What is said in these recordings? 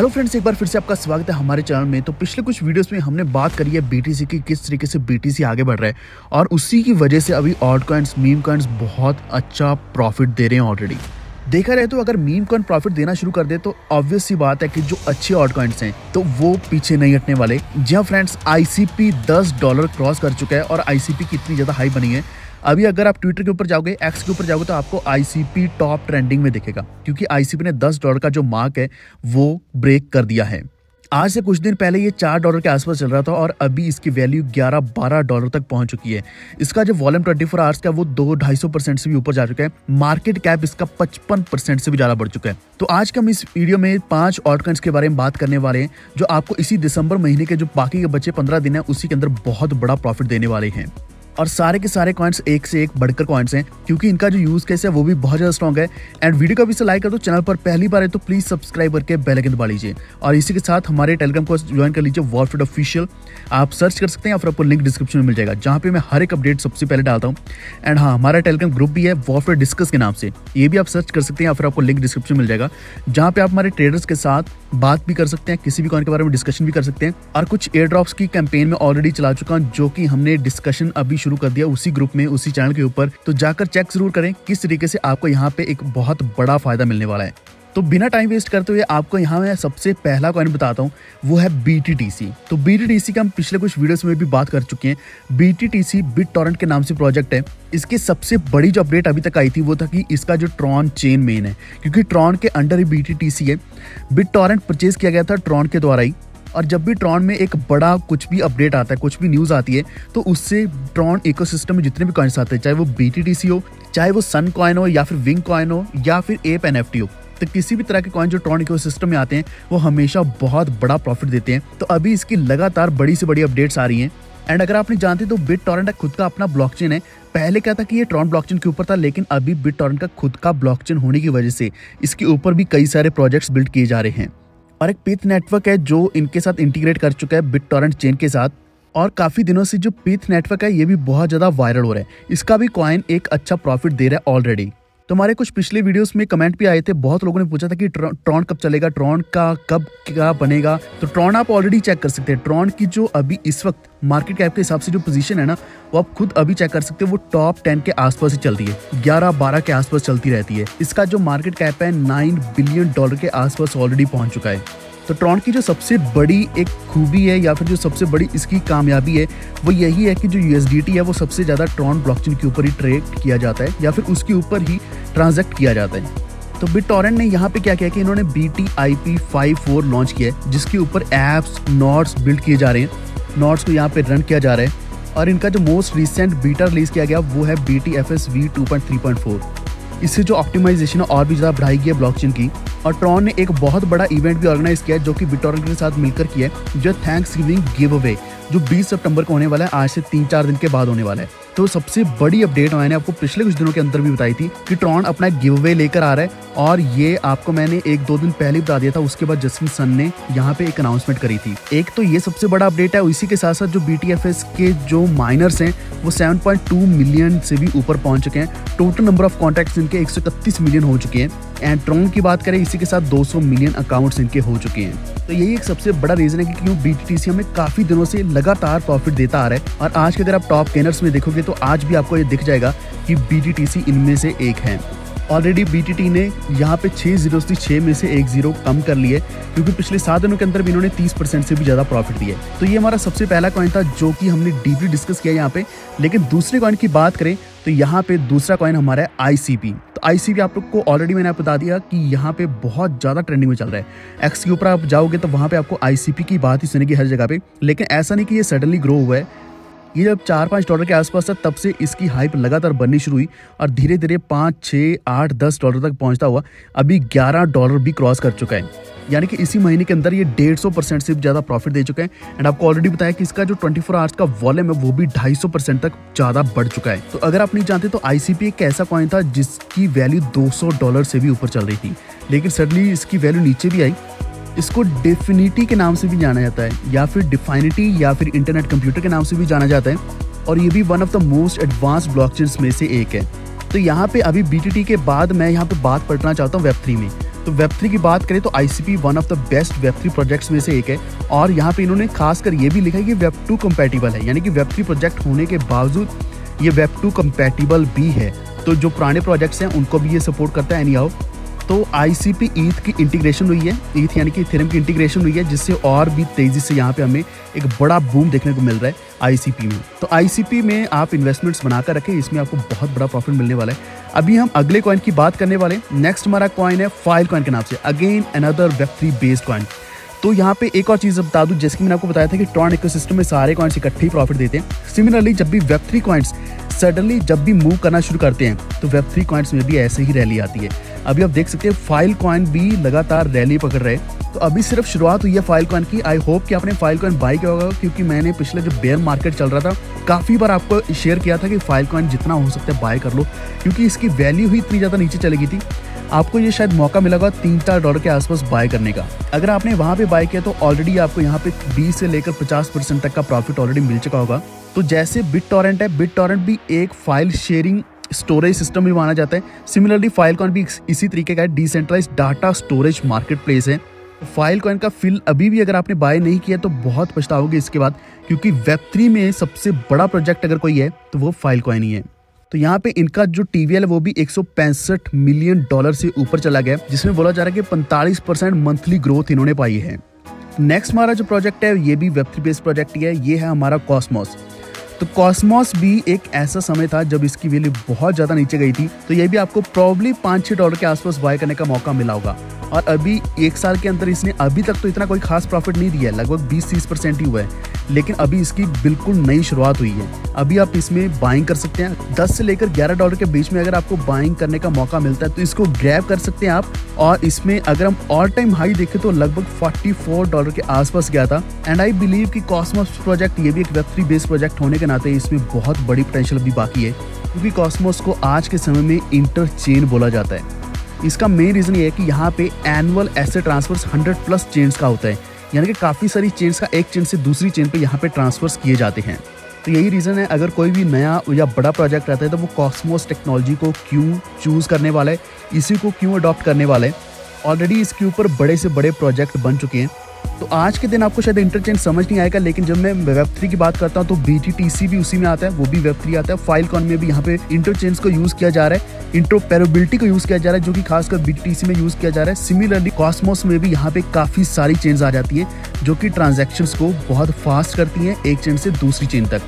Hello friends एक बार फिर से आपका स्वागत है हमारे चैनल में। तो पिछले कुछ वीडियोस में हमने बात करी है बीटीसी की, किस तरीके से बीटीसी आगे बढ़ रहा है। और उसी की वजह से अभी ऑड कॉइन्स मीम कॉइन्स बहुत अच्छा प्रॉफिट दे रहे हैं ऑलरेडी देखा रहे तो अगर मीम कॉइन प्रॉफिट देना शुरू कर दे तो ऑब्वियस सी बात है कि जो अच्छे ऑड कॉइन्स हैं तो वो पीछे नहीं हटने वाले। जी फ्रेंड्स आईसीपी 10 डॉलर क्रॉस कर चुका है और आईसीपी कितनी ज़्यादा हाई बनी है। अभी अगर आप ट्विटर के ऊपर जाओगे एक्स के ऊपर जाओगे तो आपको आईसीपी टॉप ट्रेंडिंग में दिखेगा, क्योंकि आईसीपी ने 10 डॉलर का जो मार्क है, वो ब्रेक कर दिया है। आज से कुछ दिन पहले ये चार डॉलर के आसपास चल रहा था और अभी इसकी वैल्यू 11-12 डॉलर तक पहुँच चुकी है। इसका जो वॉल्यूम 24 फोर आवर्स का वो दो ढाई सौ परसेंट से भी ऊपर जा चुका है। मार्केट कैप इसका 55 परसेंट से भी ज़्यादा बढ़ चुका है। तो आज के हम इस वीडियो में पाँच ऑटकॉइंस के बारे में बात करने वाले हैं, जो आपको इसी दिसंबर महीने के जो बाकी के बचे पंद्रह दिन है, उसी के अंदर बहुत बड़ा प्रॉफिट देने वाले हैं। और सारे के सारे कॉइन्स एक से एक बढ़कर कॉइन्स हैं, क्योंकि इनका जो यूज़ केस है, वो भी बहुत ज़्यादा स्ट्रॉग है। एंड वीडियो को भी से लाइक कर दो चैनल पर पहली बार है तो प्लीज़ सब्सक्राइब करके बेल आइकन दबा लीजिए। और इसी के साथ हमारे टेलीग्राम को ज्वाइन कर लीजिए वॉलफिट ऑफिशियल आप सर्च कर सकते हैं या फिर आपको लिंक डिस्क्रिप्शन में मिल जाएगा, जहाँ पे मैं हर एक अपडेट सबसे पहले डालता हूँ। एंड हाँ हमारा टेलीग्राम ग्रुप भी है वॉलफिट डिस्कस के नाम से। ये भी आप सर्च कर सकते हैं या फिर आपको लिंक डिस्क्रिप्शन मिल जाएगा, जहाँ पे आप हमारे ट्रेडर्स के साथ बात भी कर सकते हैं, किसी भी कॉइन के बारे में डिस्कशन भी कर सकते हैं। और कुछ एयर ड्रॉप्स की कैंपेन में ऑलरेडी चला चुका हूँ, जो कि हमने डिस्कशन अभी शुरू कर दिया उसी ग्रुप में, उसी चैनल के ऊपर। तो जाकर चेक ज़रूर करें किस तरीके से आपको यहाँ पे एक बहुत बड़ा फ़ायदा मिलने वाला है। तो बिना टाइम वेस्ट करते हुए आपको यहाँ मैं सबसे पहला कॉइन बताता हूँ, वो है BTTC तो BTTC का हम पिछले कुछ वीडियोस में भी बात कर चुके हैं। बी टी बिट टॉरेंट के नाम से प्रोजेक्ट है। इसकी सबसे बड़ी जो अपडेट अभी तक आई थी, वो था कि इसका जो ट्रॉन चेन मेन है। क्योंकि ट्रॉन के अंडर ही बी है। बिट टॉरेंट परचेज किया गया था ट्रॉन के द्वारा ही। और जब भी ट्रॉन में एक बड़ा कुछ भी अपडेट आता है, कुछ भी न्यूज़ आती है तो उससे ट्रॉन इकोसिस्टम में जितने भी कॉइन्स आते हैं, चाहे वो बीटीटीसी हो, चाहे वो सन कॉइन हो, या फिर विंग कॉइन हो, या फिर एप एनएफटी हो तो किसी भी तरह के कॉइन जो ट्रॉन इको में आते हैं, वो हमेशा बहुत बड़ा प्रॉफिट देते हैं। तो अभी इसकी लगातार बड़ी से बड़ी अपडेट्स आ रही हैं। एंड अगर आपने जानते तो बिट टॉरेंट खुद का अपना ब्लॉकचेन है। पहले क्या था कि ये ट्रॉन ब्लॉकचेन के ऊपर था, लेकिन अभी बिट टॉरेंट का खुद का ब्लॉकचेन होने की वजह से इसके ऊपर भी कई सारे प्रोजेक्ट्स बिल्ड किए जा रहे हैं। और एक पीथ नेटवर्क है जो इनके साथ इंटीग्रेट कर चुका है बिट टॉरेंट चेन के साथ। और काफ़ी दिनों से जो पीथ नेटवर्क है, ये भी बहुत ज़्यादा वायरल हो रहा है। इसका भी कॉइन एक अच्छा प्रॉफिट दे रहा है ऑलरेडी तो हमारे कुछ पिछले वीडियोस में कमेंट भी आए थे, बहुत लोगों ने पूछा था कि ट्रॉन कब चलेगा, ट्रॉन का, कब क्या बनेगा? तो ट्रॉन आप ऑलरेडी चेक कर सकते हैं। ट्रॉन की जो अभी इस वक्त मार्केट कैप के हिसाब से जो पोजीशन है ना, वो आप खुद अभी चेक कर सकते हैं, वो टॉप टेन के आसपास ही चलती है। ग्यारह, बारह के आसपास चलती रहती है। इसका जो मार्केट कैप है नाइन बिलियन डॉलर के आसपास ऑलरेडी पहुँच चुका है। तो ट्रॉन की जो सबसे बड़ी एक खूबी है या फिर जो सबसे बड़ी इसकी कामयाबी है, वो यही है कि जो यूएसडीटी है, वो सबसे ज़्यादा ट्रॉन ब्लॉकचेन के ऊपर ही ट्रेड किया जाता है या फिर उसके ऊपर ही ट्रांजेक्ट किया जाता है। तो बिट टॉरेंट ने यहाँ पे क्या किया कि इन्होंने B T I P five four launch किया है, जिसके ऊपर एप्स नोट्स बिल्ड किए जा रहे हैं। नोट्स को यहाँ पे रन किया जा रहा है और इनका जो मोस्ट रिसेंट बीटा रिलीज़ किया गया, वो है B T F S V two point three point four इससे जो ऑप्टिमाइजेशन और भी ज़्यादा बढ़ाई गई है ब्लॉकचेन की, और ट्रॉन ने एक बहुत बड़ा इवेंट भी ऑर्गेनाइज किया है जो कि बिटोरन के साथ मिलकर किया है, जो थैंक्स गिविंग गिव अवे जो 20 सितंबर को होने वाला है, आज से तीन चार दिन के बाद होने वाला है। तो सबसे बड़ी अपडेट मैंने आपको पिछले कुछ दिनों के अंदर भी बताई थी कि ट्रॉन अपना गिव अवे लेकर आ रहा है और ये आपको मैंने एक दो दिन पहले बता दिया था, उसके बाद जसविन सन ने यहाँ पे एक अनाउंसमेंट करी थी। एक तो ये सबसे बड़ा अपडेट है इसी के साथ साथ जो बीटीएफएस के जो माइनर्स हैं, वो 7.2 मिलियन से भी ऊपर पहुँच चुके हैं। टोटल नंबर ऑफ़ कॉन्टैक्ट इनके एक सौ इकतीस मिलियन हो चुके हैं। एंड ट्रॉन की बात करें, इसी के साथ 200 मिलियन अकाउंट्स इनके हो चुके हैं। तो यही एक सबसे बड़ा रीजन है कि क्यों बी हमें काफ़ी दिनों से लगातार प्रॉफिट देता आ रहा है। और आज के अगर आप टॉप गेनर्स में देखोगे तो आज भी आपको ये दिख जाएगा कि बी इनमें से एक है। ऑलरेडी बी ने यहाँ पे छह ज़ीरो से छह में से एक ज़ीरो कम कर लिए क्योंकि पिछले सात दिनों के अंदर भी इन्होंने तीस परसेंट से भी ज़्यादा प्रॉफिट दिया तो ये हमारा सबसे पहला कॉइन था जो कि हमने डीपली डिस्कस किया यहाँ पे। लेकिन दूसरे कॉइन की बात करें तो यहाँ पे दूसरा कॉइन हमारा है आईसीपी तो आईसीपी आप लोग को ऑलरेडी मैंने बता दिया कि यहाँ पे बहुत ज़्यादा ट्रेंडिंग में चल रहा है। एक्स के ऊपर आप जाओगे तो वहाँ पे आपको आईसीपी की बात ही सुनेगी हर जगह पे। लेकिन ऐसा नहीं कि ये सडनली ग्रो हुआ है। ये जब चार पाँच डॉलर के आसपास था, तब से इसकी हाइप लगातार बननी शुरू हुई और धीरे धीरे पाँच छः आठ, दस डॉलर तक पहुँचता हुआ अभी ग्यारह डॉलर भी क्रॉस कर चुका है। यानी कि इसी महीने के अंदर ये डेढ़ सौ परसेंट से ज़्यादा प्रॉफिट दे चुका है। एंड आपको ऑलरेडी बताया कि इसका जो ट्वेंटी फोर आवर्स का वॉल्यूम है, वो भी ढाई सौ परसेंट तक ज़्यादा बढ़ चुका है। तो अगर आप नहीं जानते तो आईसीपी एक ऐसा कॉइन था जिसकी वैल्यू दो सौ डॉलर से भी ऊपर चल रही थी। लेकिन सडनली इसकी वैल्यू नीचे भी आई। इसको डेफिनिटी के नाम से भी जाना जाता है, या फिर डिफाइनिटी या फिर इंटरनेट कंप्यूटर के नाम से भी जाना जाता है, और ये भी one of the most advance blockchains में से एक है। तो यहाँ पे अभी बीटीटी के बाद मैं यहाँ पे बात पढ़ना चाहता हूँ वेब थ्री में। तो वेब थ्री की बात करें तो ICP one of the best web three projects में से एक है, और यहाँ पे इन्होंने खासकर ये भी लिखा है कि वेब टू कंपेटिबल है, यानी कि वेब थ्री प्रोजेक्ट होने के बावजूद ये वेब टू कंपेटिबल भी है। तो जो पुराने प्रोजेक्ट्स हैं, उनको भी ये सपोर्ट करता है एनी हाउ तो आई सी पी ईथ की इंटीग्रेशन हुई है। ईथ यानी कि थेरम की इंटीग्रेशन हुई है, जिससे और भी तेज़ी से यहाँ पे हमें एक बड़ा बूम देखने को मिल रहा है आई सी पी में। तो आई सी पी में आप इन्वेस्टमेंट्स बनाकर रखें, इसमें आपको बहुत बड़ा प्रॉफिट मिलने वाला है। अभी हम अगले कॉइन की बात करने वाले हैं। नेक्स्ट हमारा कॉइन है फ़ाइल कॉइन के नाम से। Again another web three based coin तो यहाँ पे एक और चीज़ बता दूँ, जैसे कि मैंने आपको बताया था कि ट्रॉन इकोसिस्टम में सारे कॉइन्स इकट्ठे ही प्रॉफिट देते हैं। सिमिलरली जब भी वेब थ्री कॉइन्स सडनली जब भी मूव करना शुरू करते हैं तो वेब थ्री कॉइन्स में भी ऐसे ही रैली आती है। अभी आप देख सकते हैं फ़ाइल कॉइन भी लगातार रैली पकड़ रहे तो अभी सिर्फ़ शुरुआत हुई है फ़ाइल कॉइन की। आई होप कि आपने फ़ाइल कॉइन बाई किया होगा, क्योंकि मैंने पिछले जो बेयर मार्केट चल रहा था, काफ़ी बार आपको शेयर किया था कि फ़ाइल कॉइन जितना हो सकता है बाय कर लो, क्योंकि इसकी वैल्यू ही इतनी ज़्यादा नीचे चली गई थी। आपको ये शायद मौका मिलेगा तीन चार डॉलर के आसपास बाय करने का। अगर आपने वहाँ पे बाय किया तो ऑलरेडी आपको यहाँ पे 20 से लेकर 50 परसेंट तक का प्रॉफिट ऑलरेडी मिल चुका होगा। तो जैसे बिट टॉरेंट है बिट टॉरेंट भी एक फ़ाइल शेयरिंग स्टोरेज सिस्टम भी माना जाता है। सिमिलरली फ़ाइल कॉइन भी इसी तरीके का decentralise data storage market place है। फ़ाइल कॉइन का फिल अभी भी अगर आपने बाय नहीं किया तो बहुत पछताओगे इसके बाद, क्योंकि वेब थ्री में सबसे बड़ा प्रोजेक्ट अगर कोई है तो वो फ़ाइल कॉइन ही है। तो यहाँ पे इनका जो टीवीएल है, वो भी एक सौ पैंसठ मिलियन डॉलर से ऊपर चला गया, जिसमें बोला जा रहा है कि 45 परसेंट मंथली ग्रोथ इन्होंने पाई है। नेक्स्ट हमारा जो प्रोजेक्ट है, ये भी वेब थ्री बेस्ड प्रोजेक्ट ही है, ये है हमारा कॉस्मोस तो कॉस्मॉस भी एक ऐसा समय था जब इसकी वैल्यू बहुत ज़्यादा नीचे गई थी। तो ये भी आपको प्रॉब्ली पाँच छह डॉलर के आसपास बाय करने का मौका मिला होगा। और अभी एक साल के अंदर इसने अभी तक तो इतना कोई खास प्रॉफिट नहीं दिया है, लगभग बीस तीस परसेंट ही हुआ है। लेकिन अभी इसकी बिल्कुल नई शुरुआत हुई है। अभी आप इसमें बाइंग कर सकते हैं। 10 से लेकर 11 डॉलर के बीच में अगर आपको बाइंग करने का मौका मिलता है तो इसको ग्रैब कर सकते हैं आप। और इसमें अगर हम ऑल टाइम हाई देखें तो लगभग 44 डॉलर के आसपास गया था। एंड आई बिलीव कि कॉस्मोस प्रोजेक्ट ये भी एक वेब थ्री बेस्ड प्रोजेक्ट होने के नाते इसमें बहुत बड़ी पोटेंशियल अभी बाकी है। क्योंकि कॉस्मोस को आज के समय में इंटरचेन बोला जाता है। इसका मेन रीजन ये है कि यहाँ पे annual asset transfer 100 plus chains का होता है। यानी कि काफ़ी सारी चेन्स का एक चेन से दूसरी चेन पे यहाँ पे ट्रांसफर्स किए जाते हैं। तो यही रीज़न है, अगर कोई भी नया या बड़ा प्रोजेक्ट रहता है तो वो कॉस्मोस टेक्नोलॉजी को क्यों चूज़ करने वाला है, इसी को क्यों अडॉप्ट करने वाला है? ऑलरेडी इसके ऊपर बड़े से बड़े प्रोजेक्ट बन चुके हैं। तो आज के दिन आपको शायद इंटरचेंज समझ नहीं आएगा, लेकिन जब मैं वेब थ्री की बात करता हूँ तो बीटीटीसी भी उसी में आता है, वो भी वेब थ्री आता है। फ़ाइल कॉन में भी यहाँ पे इंटरचेंज को यूज़ किया जा रहा है इंट्रोपेरेबिलिटी को यूज़ किया जा रहा है, जो कि खासकर बीटीटीसी में यूज़ किया जा रहा है। सिमिलरली कॉस्मोस में भी यहाँ पे काफ़ी सारी चेंज आ जाती है, जो कि ट्रांजेक्शन को बहुत फास्ट करती है, एक चेन से दूसरी चेन तक।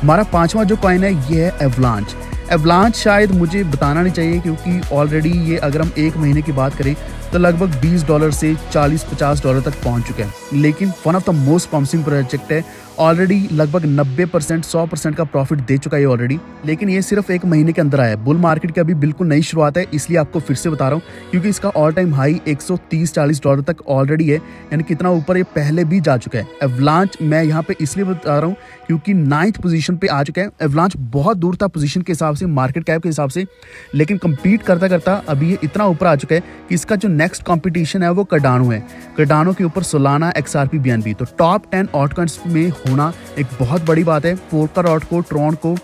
हमारा पांचवा जो कॉइन है, ये है एवलांच एवलांच शायद मुझे बताना नहीं चाहिए, क्योंकि ऑलरेडी ये अगर हम एक महीने की बात करें तो लगभग 20 डॉलर से 40-50 डॉलर तक पहुँच चुके हैं। लेकिन one of the most promising project है। ऑलरेडी लगभग 90 परसेंट, सौ परसेंट का प्रॉफिट दे चुका है ऑलरेडी लेकिन ये सिर्फ़ एक महीने के अंदर आया है। बुल मार्केट की अभी बिल्कुल नई शुरुआत है, इसलिए आपको फिर से बता रहा हूँ, क्योंकि इसका ऑल टाइम हाई 130-40 डॉलर तक ऑलरेडी है। यानी कितना ऊपर ये पहले भी जा चुका है। एवलांच मैं यहाँ पे इसलिए बता रहा हूँ, क्योंकि नाइन्थ पोजीशन पे आ चुका है। एवलांच बहुत दूर था पोजीशन के हिसाब से मार्केट कैप के हिसाब से। लेकिन कम्पीट करता करता अभी ये इतना ऊपर आ चुका है कि इसका जो नेक्स्ट कंपटीशन है वो कडानो है। कडानो के ऊपर Solana X R P B N B तो टॉप टेन ऑटकॉइंस में होना एक बहुत बड़ी बात है। पोलका को ट्रॉन को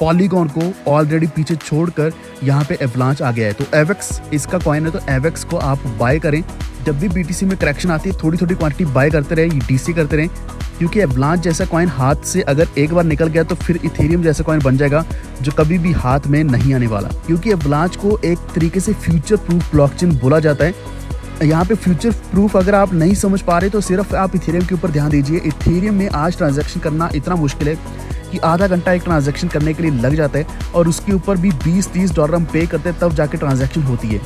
पॉलीगॉन को ऑलरेडी पीछे छोड़कर यहाँ पे एवलांच आ गया है। तो एवेक्स इसका कॉइन है तो एवेक्स को आप बाय करें। जब भी बीटीसी में करेक्शन आती है थोड़ी थोड़ी क्वांटिटी बाय करते रहे डीसी करते रहे। क्योंकि एवलांच जैसा कॉइन हाथ से अगर एक बार निकल गया तो फिर इथेरियम जैसा कॉइन बन जाएगा, जो कभी भी हाथ में नहीं आने वाला। क्योंकि एवलांच को एक तरीके से फ्यूचर प्रूफ ब्लॉकचेन बोला जाता है। यहाँ पे फ्यूचर प्रूफ अगर आप नहीं समझ पा रहे तो सिर्फ़ आप इथेरियम के ऊपर ध्यान दीजिए। इथेरियम में आज ट्रांजेक्शन करना इतना मुश्किल है कि आधा घंटा एक ट्रांजेक्शन करने के लिए लग जाता है और उसके ऊपर भी 20-30 डॉलर हम पे करते हैं, तब जाके ट्रांजेक्शन होती है।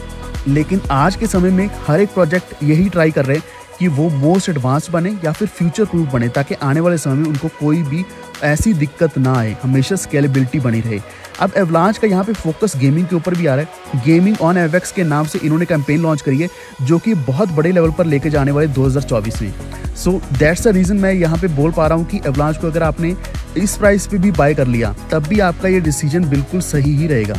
लेकिन आज के समय में हर एक प्रोजेक्ट यही ट्राई कर रहे हैं कि वो मोस्ट एडवांस बने या फिर फ्यूचर प्रूफ बने, ताकि आने वाले समय में उनको कोई भी ऐसी दिक्कत ना आए। हमेशा स्केलेबिलिटी बनी रहे। अब एवलांच का यहाँ पे फोकस गेमिंग के ऊपर भी आ रहा है। गेमिंग ऑन एवेक्स के नाम से इन्होंने कैंपेन लॉन्च करी है, जो कि बहुत बड़े लेवल पर लेके जाने वाले 2024 में। सो दैट्स द रीज़न मैं यहाँ पे बोल पा रहा हूँ कि एवलांच को अगर आपने इस प्राइस पे भी बाय कर लिया, तब भी आपका ये डिसीज़न बिल्कुल सही ही रहेगा।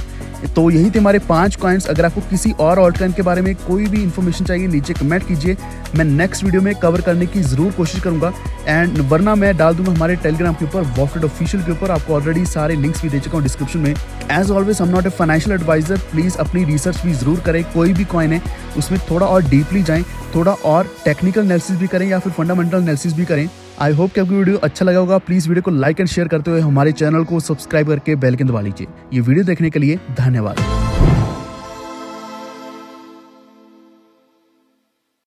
तो यही थे हमारे पाँच कॉइन्स अगर आपको किसी और ऑल्ट कॉइन के बारे में कोई भी इन्फॉर्मेशन चाहिए, नीचे कमेंट कीजिए। मैं नेक्स्ट वीडियो में कवर करने की ज़रूर कोशिश करूँगा। एंड वरना मैं डाल दूँगा हमारे टेलीग्राम के ऊपर वॉफेड ऑफिशियल के ऊपर। आपको ऑलरेडी सारे लिंक्स भी दे चुका हूँ डिस्क्रिप्शन में। एज ऑलवेज हम not a financial adviser please अपनी रिसर्च भी ज़रूर करें। कोई भी कॉइन है, उसमें थोड़ा और डीपली जाएँ। थोड़ा और टेक्निकल एनालिसिस भी करें या फिर फंडामेंटल एनालिसिस भी करें। आई होप कि आपको वीडियो अच्छा लगा होगा। प्लीज़ वीडियो को लाइक एंड शेयर करते हुए हमारे चैनल को सब्सक्राइब करके बेल के दबा लीजिए। ये वीडियो देखने के लिए धन्यवाद।